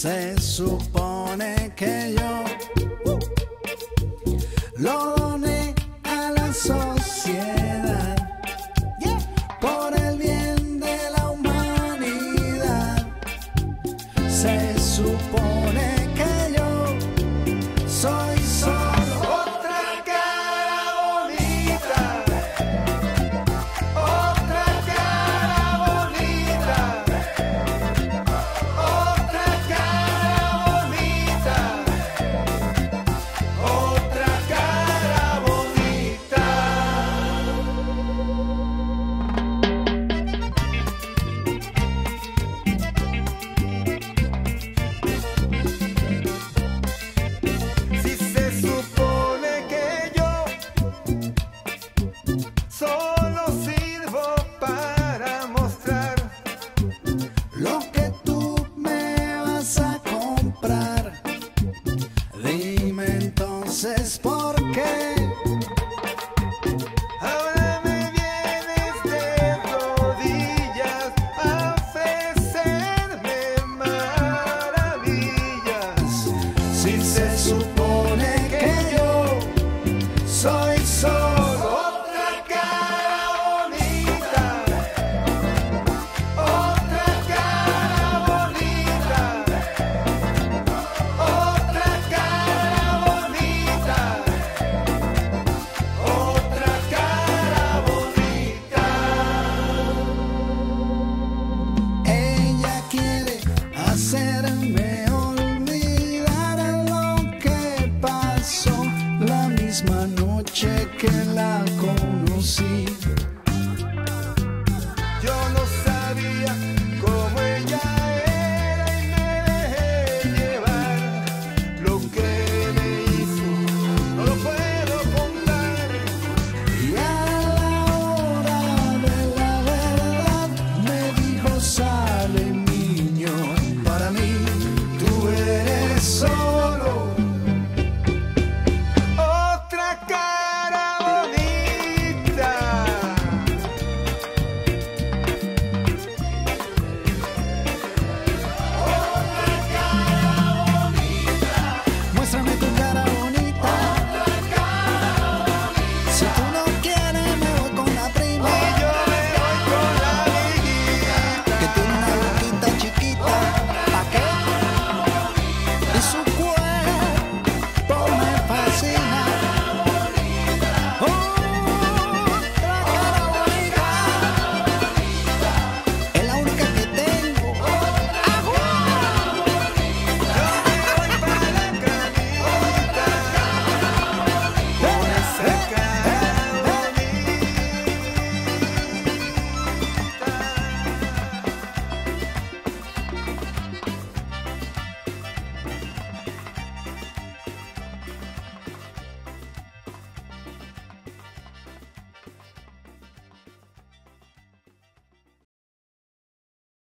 Se supone que yo lo So. hacerme olvidar lo que pasó la misma noche que la